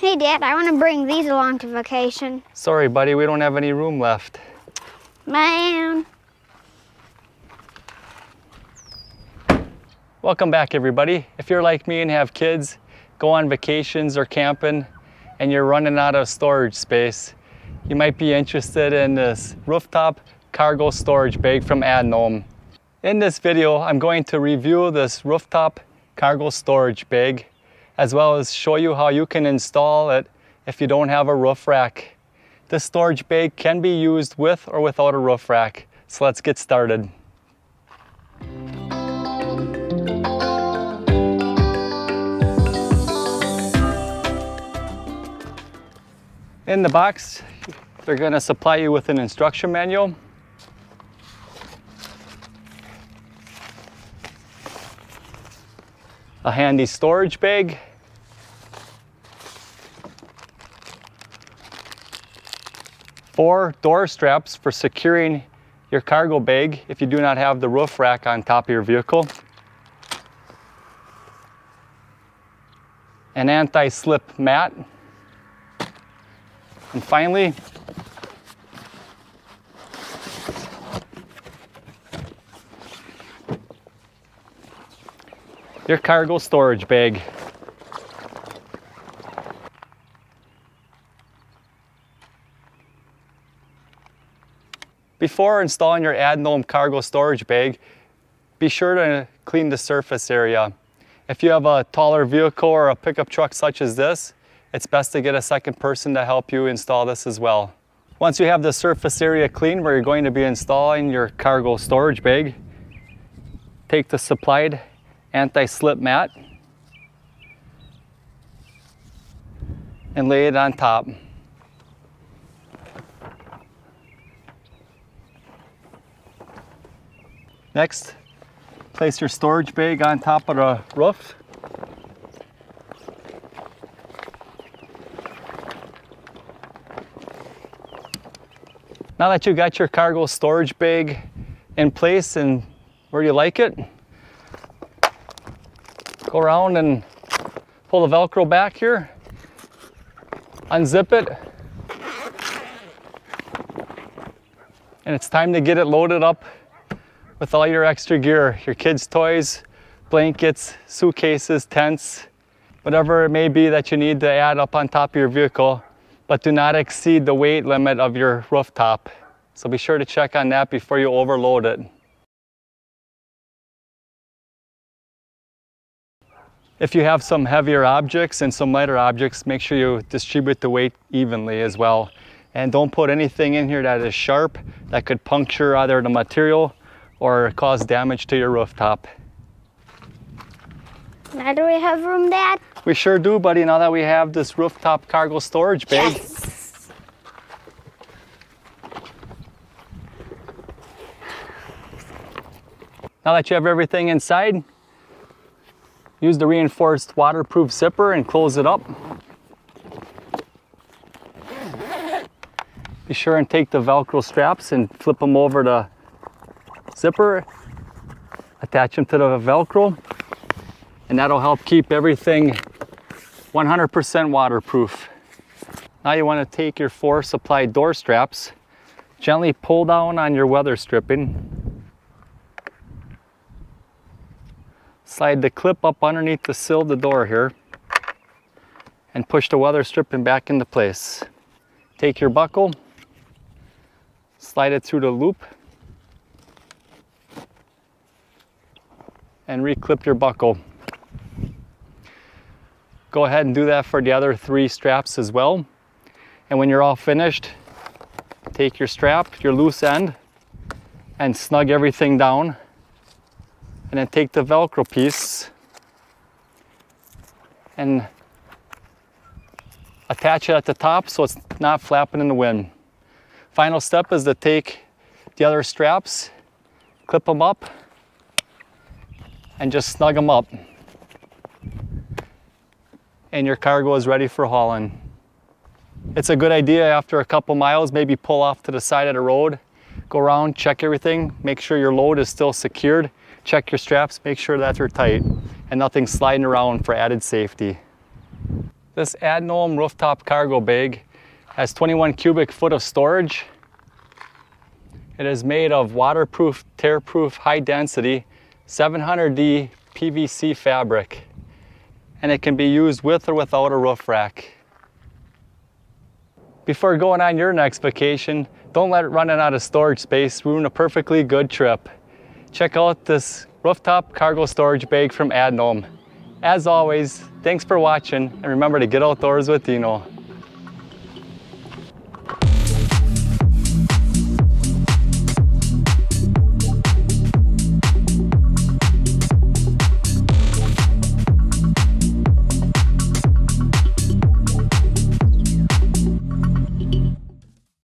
Hey Dad, I want to bring these along to vacation. Sorry, buddy, we don't have any room left. Man. Welcome back, everybody. If you're like me and have kids, go on vacations or camping, and you're running out of storage space, you might be interested in this rooftop cargo storage bag from Adnoom. In this video, I'm going to review this rooftop cargo storage bag, as well as show you how you can install it if you don't have a roof rack. This storage bag can be used with or without a roof rack. So let's get started. In the box, they're going to supply you with an instruction manual. A handy storage bag. Four door straps for securing your cargo bag if you do not have the roof rack on top of your vehicle. An anti-slip mat and finally, your cargo storage bag. Before installing your Adnoom cargo storage bag, be sure to clean the surface area. If you have a taller vehicle or a pickup truck such as this, it's best to get a second person to help you install this as well. Once you have the surface area clean where you're going to be installing your cargo storage bag, take the supplied anti-slip mat and lay it on top. Next, place your storage bag on top of the roof. Now that you got your cargo storage bag in place and where you like it, go around and pull the Velcro back here, unzip it, and it's time to get it loaded up with all your extra gear, your kids' toys, blankets, suitcases, tents, whatever it may be that you need to add up on top of your vehicle but do not exceed the weight limit of your rooftop. So be sure to check on that before you overload it. If you have some heavier objects and some lighter objects, make sure you distribute the weight evenly as well. And don't put anything in here that is sharp that could puncture either the material or cause damage to your rooftop. Now do we have room, Dad? We sure do, buddy, now that we have this rooftop cargo storage bag. Yes. Now that you have everything inside, use the reinforced waterproof zipper and close it up. Be sure and take the Velcro straps and flip them over to the zipper, attach them to the Velcro, and that'll help keep everything 100% waterproof. Now you want to take your four supplied door straps, gently pull down on your weather stripping, slide the clip up underneath the sill of the door here, and push the weather stripping back into place. Take your buckle, slide it through the loop, and reclip your buckle. Go ahead and do that for the other three straps as well. And when you're all finished, take your strap, your loose end, and snug everything down. And then take the Velcro piece and attach it at the top so it's not flapping in the wind. Final step is to take the other straps, clip them up, and just snug them up and your cargo is ready for hauling. It's a good idea after a couple miles, maybe pull off to the side of the road, go around, check everything, make sure your load is still secured, check your straps, make sure that they're tight and nothing sliding around for added safety. This Adnoom rooftop cargo bag has 21 cubic foot of storage. It is made of waterproof, tear-proof, high density 700D PVC fabric. And it can be used with or without a roof rack. Before going on your next vacation, don't let it running out of storage space ruin a perfectly good trip. Check out this rooftop cargo storage bag from Adnoom. As always, thanks for watching and remember to get outdoors with Deano.